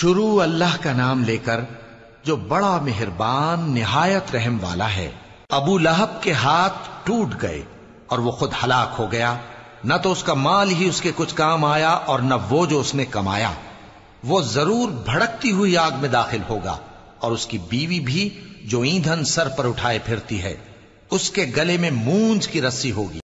شروع اللہ کا نام لے کر جو بڑا مہربان، نہایت رحم والا ہے، ابو لہب کے ہاتھ ٹوٹ گئے اور وہ خود ہلاک ہو گیا۔ نہ تو اس کا مال ہی اس کے کچھ کام آیا اور نہ وہ جو اس نے کمایا۔ وہ ضرور بھڑکتی ہوئی آگ میں داخل ہوگا اور اس کی بیوی بھی جو ایندھن سر پر اٹھائے پھرتی ہے، اس کے گلے میں مونج کی رسی ہوگی۔